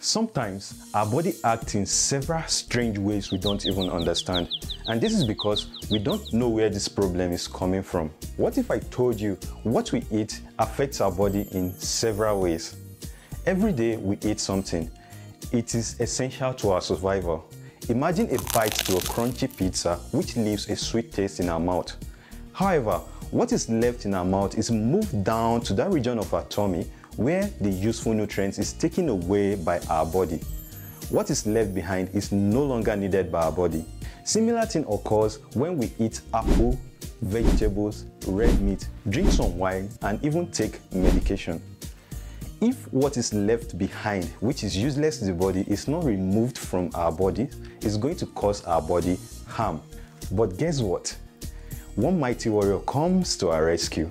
Sometimes our body acts in several strange ways we don't even understand. And this is because we don't know where this problem is coming from. What if I told you what we eat affects our body in several ways? Every day we eat something. It is essential to our survival. Imagine a bite to a crunchy pizza which leaves a sweet taste in our mouth. However, what is left in our mouth is moved down to that region of our tummy where the useful nutrients is taken away by our body. What is left behind is no longer needed by our body. Similar thing occurs when we eat apple, vegetables, red meat, drink some wine, and even take medication. If what is left behind, which is useless to the body, is not removed from our body, it's going to cause our body harm. But guess what? One mighty warrior comes to our rescue.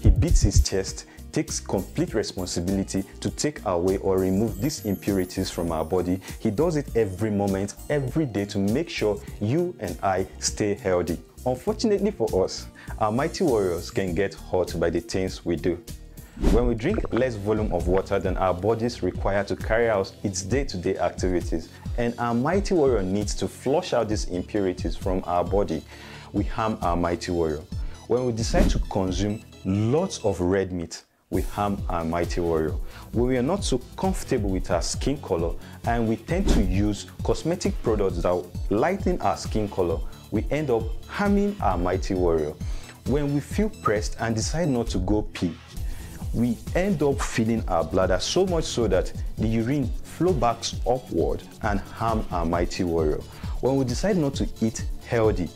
He beats his chest takes complete responsibility to take away or remove these impurities from our body. He does it every moment, every day to make sure you and I stay healthy. Unfortunately for us, our mighty warriors can get hurt by the things we do. When we drink less volume of water than our bodies require to carry out its day-to-day -day activities, and our mighty warrior needs to flush out these impurities from our body, we harm our mighty warrior. When we decide to consume lots of red meat, we harm our mighty warrior. When we are not so comfortable with our skin color and we tend to use cosmetic products that lighten our skin color, we end up harming our mighty warrior. When we feel pressed and decide not to go pee, we end up filling our bladder so much so that the urine flow backs upward and harm our mighty warrior. When we decide not to eat healthy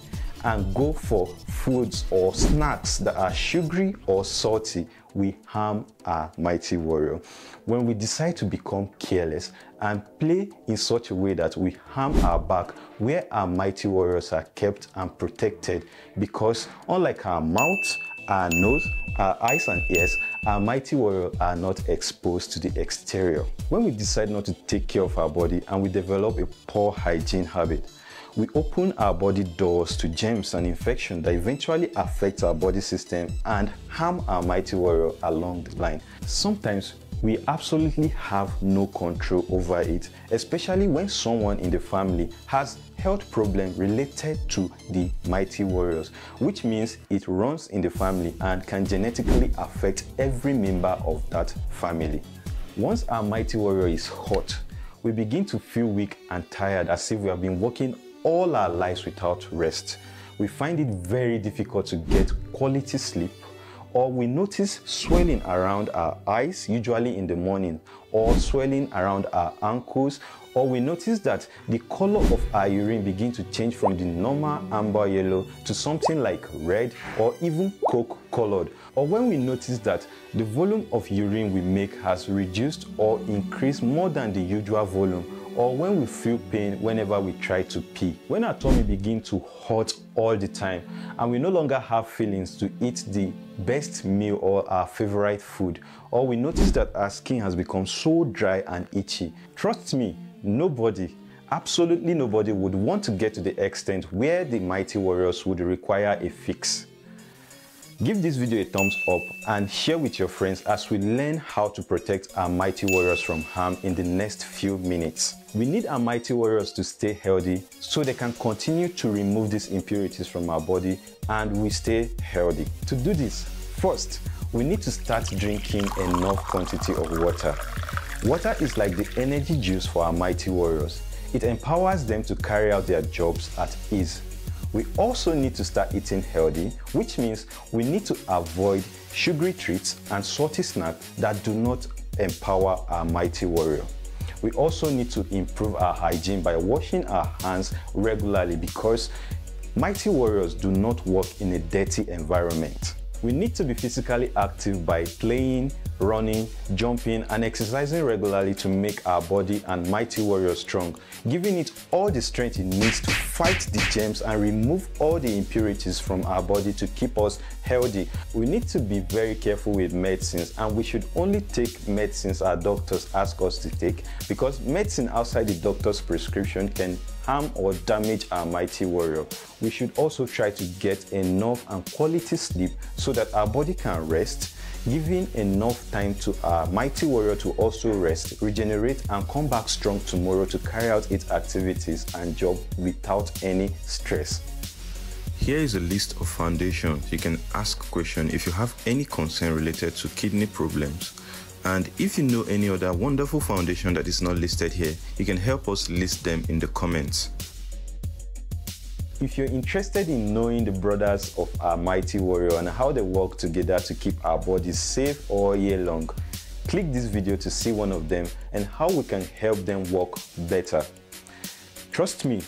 and go for foods or snacks that are sugary or salty, we harm our mighty warrior. When we decide to become careless and play in such a way that we harm our back where our mighty warriors are kept and protected because unlike our mouth, our nose, our eyes and ears, our mighty warriors are not exposed to the exterior. When we decide not to take care of our body and we develop a poor hygiene habit, we open our body doors to germs and infection that eventually affect our body system and harm our mighty warrior along the line. Sometimes we absolutely have no control over it, especially when someone in the family has health problem related to the mighty warriors, which means it runs in the family and can genetically affect every member of that family. Once our mighty warrior is hot, we begin to feel weak and tired as if we have been working all our lives without rest. We find it very difficult to get quality sleep or we notice swelling around our eyes, usually in the morning, or swelling around our ankles, or we notice that the color of our urine begin to change from the normal amber yellow to something like red or even coke colored, or when we notice that the volume of urine we make has reduced or increased more than the usual volume, or when we feel pain whenever we try to pee. When our tummy begins to hurt all the time and we no longer have feelings to eat the best meal or our favorite food, or we notice that our skin has become so dry and itchy. Trust me, nobody absolutely nobody would want to get to the extent where the mighty warriors would require a fix. Give this video a thumbs up and share with your friends as we learn how to protect our mighty warriors from harm in the next few minutes. We need our mighty warriors to stay healthy so they can continue to remove these impurities from our body and we stay healthy. To do this, first, we need to start drinking enough quantity of water. Water is like the energy juice for our mighty warriors. It empowers them to carry out their jobs at ease. We also need to start eating healthy, which means we need to avoid sugary treats and salty snacks that do not empower our mighty warrior. We also need to improve our hygiene by washing our hands regularly because mighty warriors do not work in a dirty environment. We need to be physically active by playing, running, jumping, and exercising regularly to make our body and mighty warrior strong, giving it all the strength it needs to fight the germs and remove all the impurities from our body to keep us healthy. We need to be very careful with medicines and we should only take medicines our doctors ask us to take because medicine outside the doctor's prescription can harm or damage our mighty warrior. We should also try to get enough and quality sleep so that our body can rest, giving enough time to our mighty warrior to also rest, regenerate, and come back strong tomorrow to carry out its activities and job without any stress. Here is a list of foundations you can ask question if you have any concern related to kidney problems. And if you know any other wonderful foundation that is not listed here, you can help us list them in the comments. If you're interested in knowing the brothers of our mighty warrior and how they work together to keep our bodies safe all year long, click this video to see one of them and how we can help them work better. Trust me,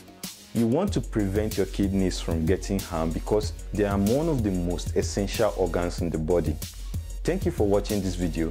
you want to prevent your kidneys from getting harmed because they are one of the most essential organs in the body. Thank you for watching this video.